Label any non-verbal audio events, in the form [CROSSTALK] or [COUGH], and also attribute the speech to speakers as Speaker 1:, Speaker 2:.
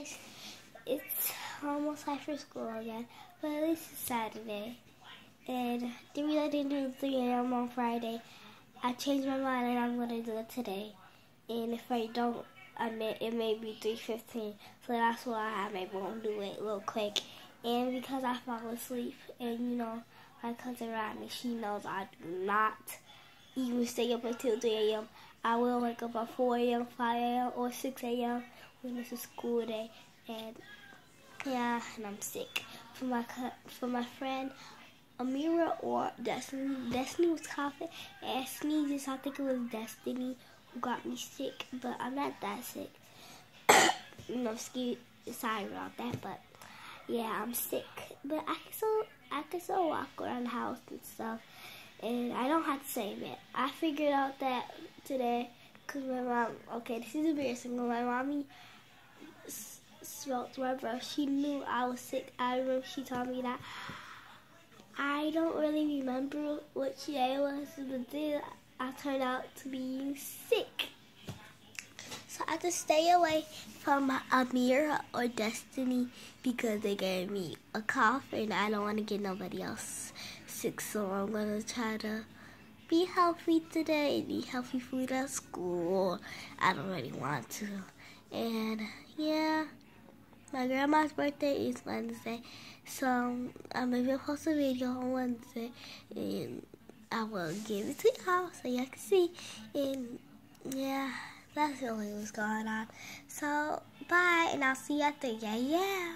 Speaker 1: guys. It's almost time for school again, but at least it's Saturday. And the reason I didn't do 3 a.m. on Friday, I changed my mind and I'm going to do it today. And if I don't, admit it may be 3.15, so that's why I maybe won't do it real quick. And because I fall asleep, and you know, my cousin Rodney, she knows I do not even stay up until 3 a.m. I will wake up at 4 a.m., 5 a.m., or 6 a.m. when it's a school day. And yeah, and I'm sick. For my for my friend Amira or Destiny, Destiny was coughing and sneezes. I think it was Destiny who got me sick, but I'm not that sick. [COUGHS] no, excuse, sorry about that, but yeah, I'm sick. But I can still I can still walk around the house and stuff and I don't have to say it. I figured out that today because my mom, okay, this is embarrassing, but my mommy smelled my breath. She knew I was sick. I remember she told me that. I don't really remember what day it was, but then I turned out to be sick. So I have to stay away from Amira or Destiny because they gave me a cough and I don't want to get nobody else sick, so I'm gonna try to be healthy today and eat healthy food at school. I don't really want to. And yeah, my grandma's birthday is Wednesday, so I'm gonna post a video on Wednesday and I will give it to y'all so y'all can see. And yeah, that's the really what's going on. So bye, and I'll see you at the yeah yeah.